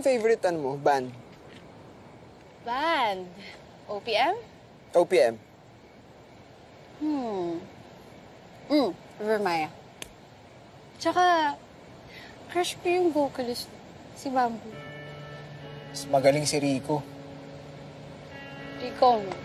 ang favorite ano mo, band? Band. OPM? OPM. Hmm. Hmm, Vermaya. Tsaka, crush ko yung vocalist, si Bamboo. Mas magaling si Rico. Rico, no?